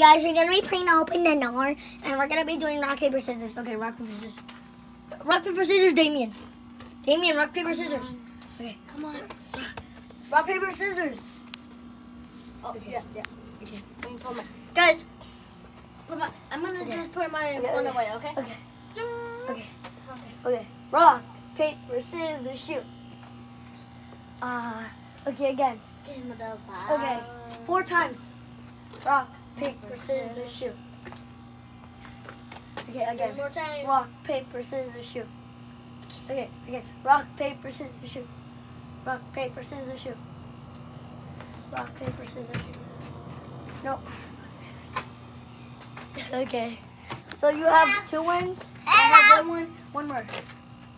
Guys, we're gonna be playing open the door, and we're gonna be doing rock paper scissors. Okay, rock paper scissors. Rock paper scissors, Damien. Damien, rock paper scissors. Okay, Come on. rock paper scissors. Oh, Okay. yeah, yeah. Okay. Let me put my. Guys, put my. I'm gonna Okay. just put my Okay, phone okay. away, okay? Okay. Ding. Okay. Okay. Rock, paper, scissors, shoot. Uh, okay, again. Give me those Okay. Four times. Rock, paper, scissors, shoot. Okay, again. more time. Rock, paper, scissors, shoot. Okay, again. Rock, paper, scissors, shoot. Rock, paper, scissors, shoot. Rock, paper, scissors, shoot. No. okay. So you have two wins. I have one win. One more.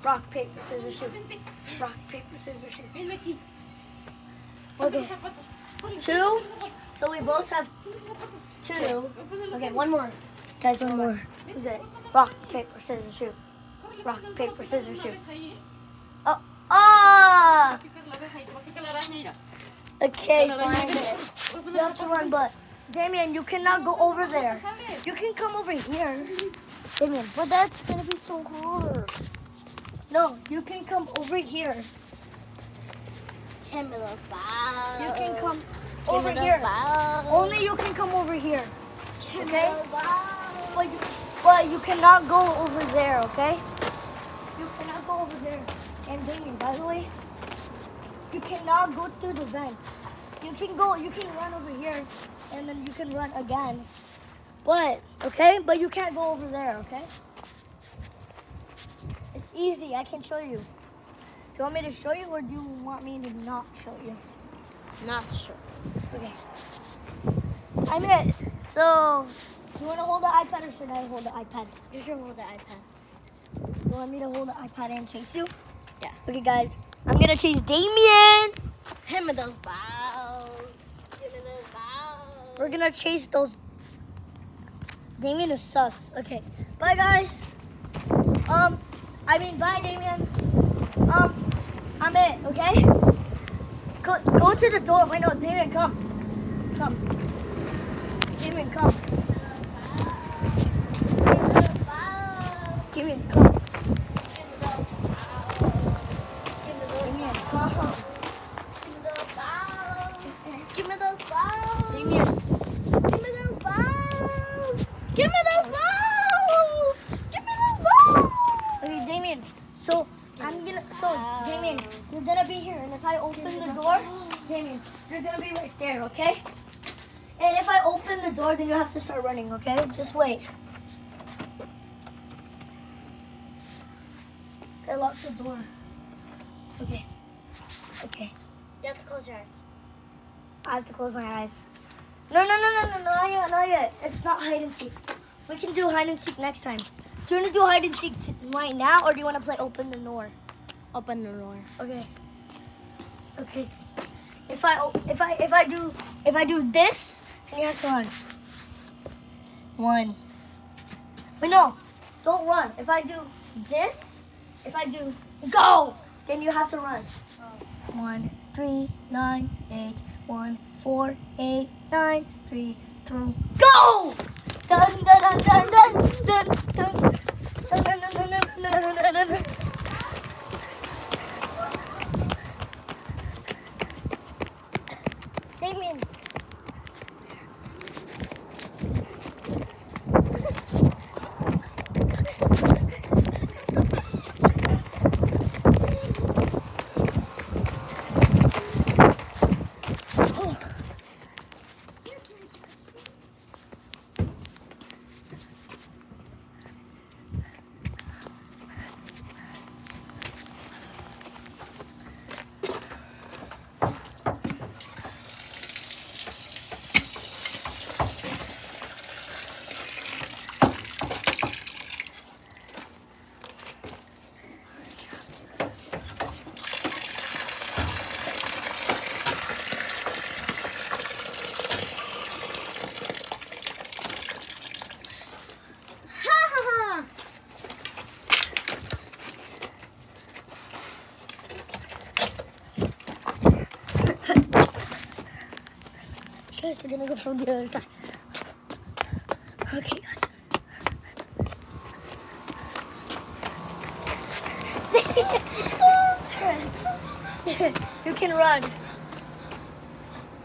Rock, paper, scissors, shoot. Rock, paper, scissors, shoot. Okay. Two. So we both have two. Okay, one more. Guys, one more. Who's it? Rock, paper, scissors, shoot. Rock, paper, scissors, shoot. Oh, ah! Okay, so I'm it. You have to run, but Damien, you cannot go over there. You can come over here. Damien, but that's gonna be so hard. No, you can come over here. Me. You can come Give over here. Only you can come over here. Give okay. But you, but you cannot go over there, okay? You cannot go over there. And Damien, by the way, you cannot go through the vents. You can go, you can run over here, and then you can run again. But, okay? But you can't go over there, okay? It's easy, I can show you. Do you want me to show you, or do you want me to not show you? Not sure. Okay. I'm it. So, do you want to hold the iPad or should I hold the iPad? You should hold the iPad. You want me to hold the iPad and chase you? Yeah. Okay, guys. I'm gonna chase Damien. Me those balls. Give me those balls. We're gonna chase those. Damien is sus. Okay. Bye, guys. Um, I mean, bye, Damien. Um, I'm it. Okay. Go, go to the door. Wait, no, Damien, come. Come. Damien, come. Damien, come. Damien, come. Give me those balls. Damien. Give me those balls. Give me those balls. Give me those balls. Okay, Damien. So I'm gonna. So Damien, you're gonna be here, and if I open the door, Damien, you're gonna be right there, okay? And if I open the door, then you have to start running, okay? Just wait. I locked the door. Okay. Okay. You have to close your eyes. I have to close my eyes. No, no, no, no, no, not yet, not yet. It's not hide and seek. We can do hide and seek next time. Do you want to do hide and seek t- right now, or do you want to play open the door? Open the door. Okay. Okay. If I if I if I do if I do this, then you have to run. One. Wait, no, don't run. If I do this, if I do go, then you have to run. One, three, nine, eight, one, four, eight, nine, three, two, go! Guys, we're gonna go from the other side. Okay, guys. you can run.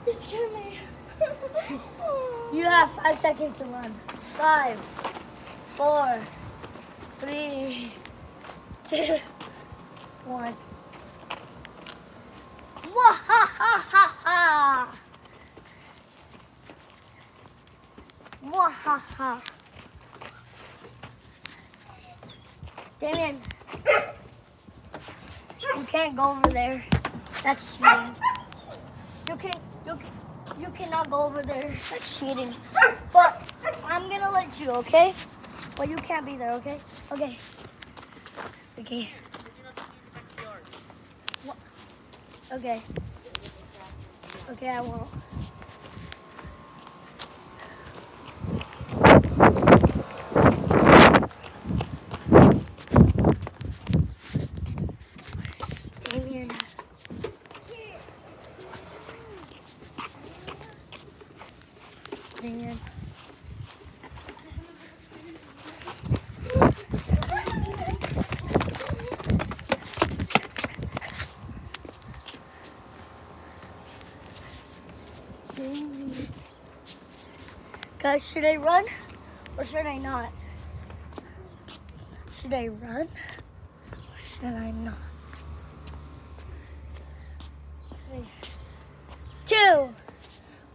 You scared me. You have five seconds to run. Five, four, three, two, one. Mwahahaha! Mwahaha! Damien, you can't go over there. That's cheating. You can, you can, you cannot go over there. That's cheating. But I'm gonna let you, okay? But you can't be there, okay? Okay. Okay. Okay. Okay, I won't. Damien. Damien. Guys, should I run or should I not? Should I run or should I not? Three, two.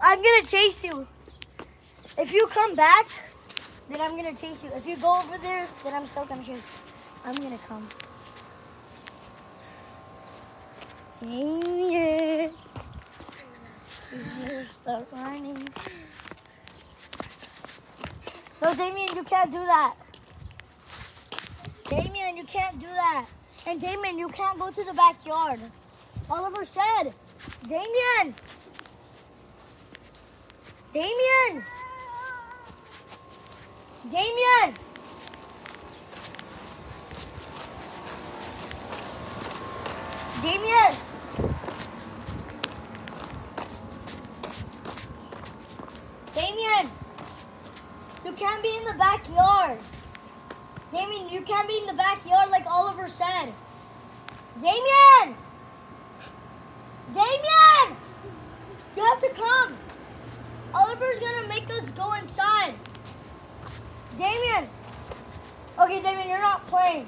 I'm gonna chase you. If you come back, then I'm gonna chase you. If you go over there, then I'm still gonna chase. I'm gonna come. Dang it. Start running. No, Damien, you can't do that. Damien, you can't do that. And Damien, you can't go to the backyard. Oliver said. Damien. Damien. Damien. Damien. You can't be in the backyard. Damien, you can't be in the backyard like Oliver said. Damien! Damien! You have to come. Oliver's gonna make us go inside. Damien! Okay, Damien, you're not playing.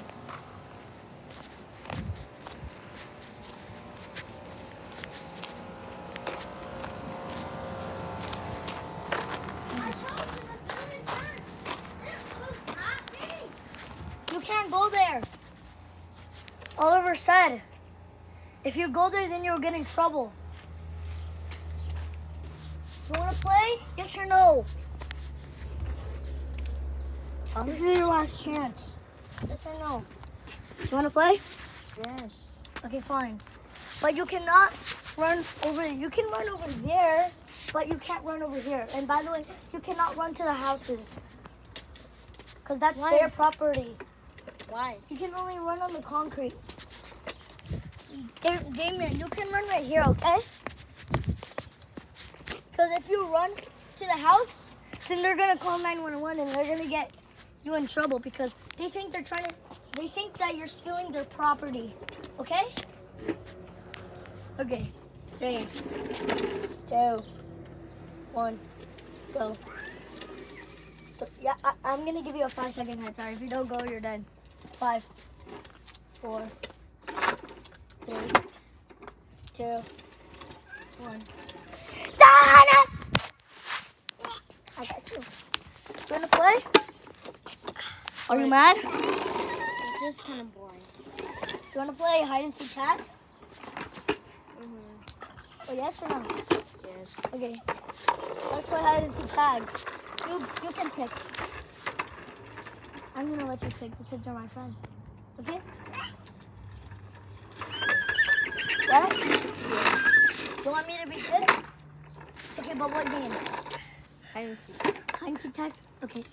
You can't go there. Oliver said, if you go there, then you'll get in trouble. Do you want to play? Yes or no? Um, this is your last chance. Yes or no? Do you want to play? Yes. Okay, fine. But you cannot run over there. You can run over there, but you can't run over here. And by the way, you cannot run to the houses. Because that's Why? their property. Why? You can only run on the concrete. Da- Damien, you can run right here, okay? Because if you run to the house, then they're gonna call 911 and they're gonna get you in trouble because they think they're trying to. They think that you're stealing their property, okay? Okay. Three, two, one, go. Yeah, I, I'm gonna give you a five second head start. If you don't go, you're dead. Five, four, three, two, one. Donna! I got you. You wanna play? Are you mad? This is kind of boring. Do you wanna play hide and seek tag? Mm-hmm. Oh yes or no? Yes. Okay. Let's play hide and seek tag. You you can pick. I'm gonna let you pick because you're my friend. Okay? Yeah? You want me to be good? Okay, but what game? Hide and seek. Hide and seek tag? Okay.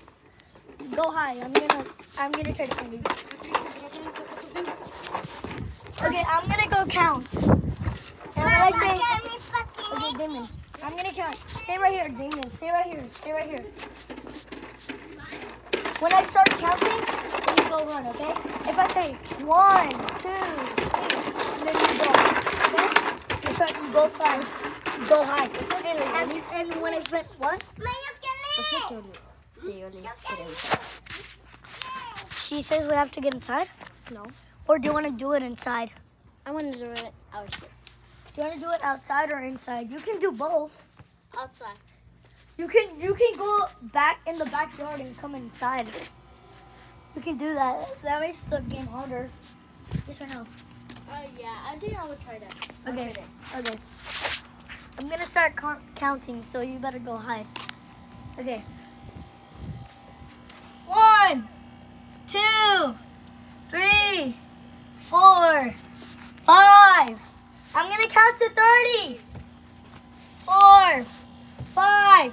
Go high. I'm gonna I'm gonna try to find you. Okay, I'm gonna go count. And when I say Okay, Damon. I'm gonna count. Stay right here, Damon. Stay right here. Stay right here. Go run, okay? If I say one, two, three, then you go, okay? You try you go fast, you go high. And, and, and when I said what? She says we have to get inside? No. Or do you want to do it inside? I want to do it out here. Do you want to do it outside or inside? You can do both. Outside. You can you can go back in the backyard and come inside. You can do that. That makes the game harder. Yes or no? Uh, yeah, I think I will try that. I'll Okay. try that. Okay. I'm gonna start counting, so you better go hide. Okay. One, two, three, four, five. I'm gonna count to thirty. Four, five,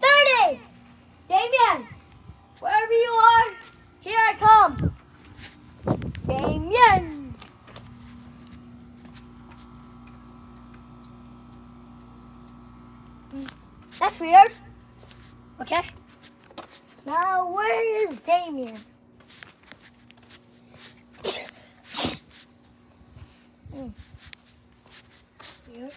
30. Damien, wherever you are, here I come. Damien. That's weird. Okay. Now, where is Damien? Hmm. Weird.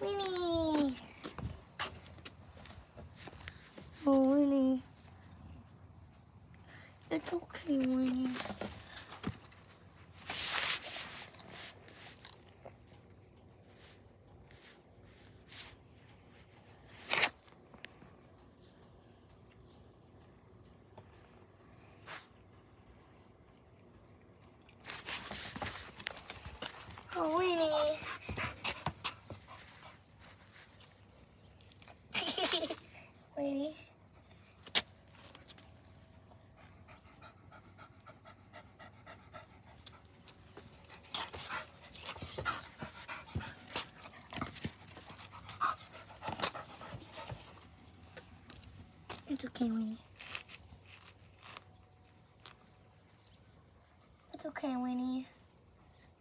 Winnie. Oh, Winnie. It's okay, Winnie. Oh, Winnie. Winnie. It's okay, Winnie. It's okay, Winnie.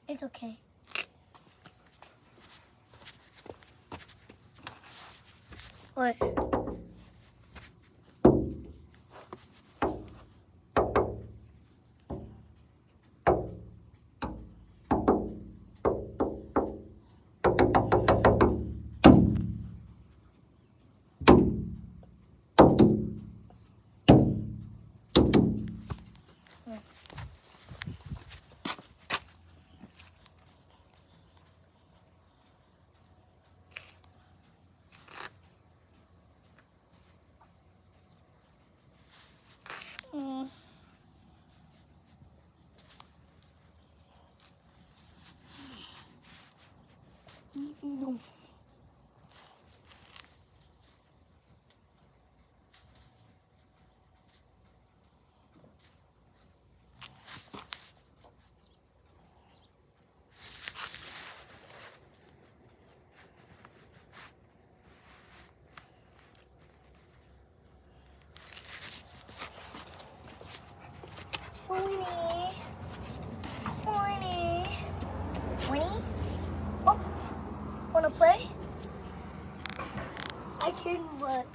It's okay. What? Mm. Winnie. Winnie. Winnie? Oh, wanna play? I can, but.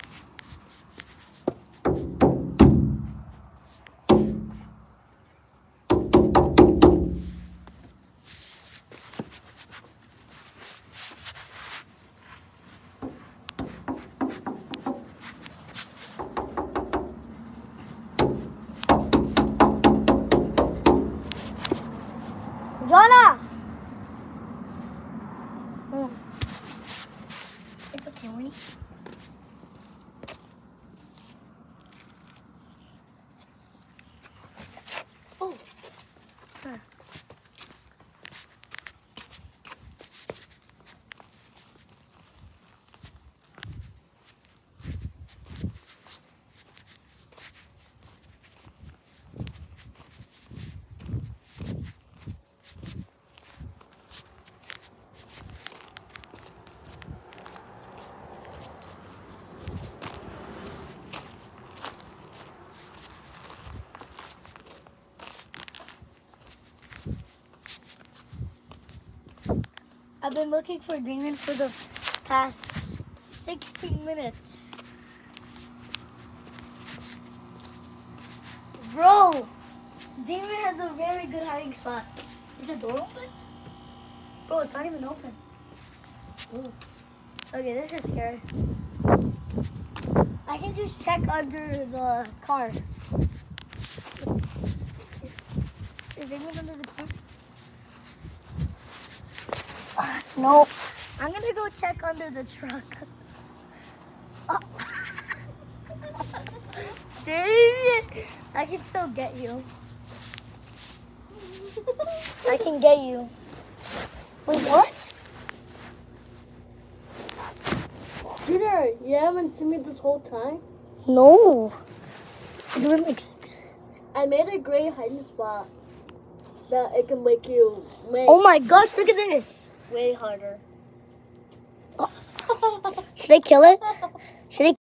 Jonah! Mm. It's okay, Winnie. Oh. Huh. I've been looking for Damon for the past 16 minutes. Bro, Damon has a very good hiding spot. Is the door open? Bro, it's not even open. Ooh. Okay, this is scary. I can just check under the car. Is Damon under the car? Nope. I'm gonna go check under the truck. Oh. David, I can still get you. I can get you. Wait, what? Peter, you haven't seen me this whole time? No. It's been like I made a great hiding spot that it can make you way, Oh my gosh, look at this. Way harder. Should I kill it? Should I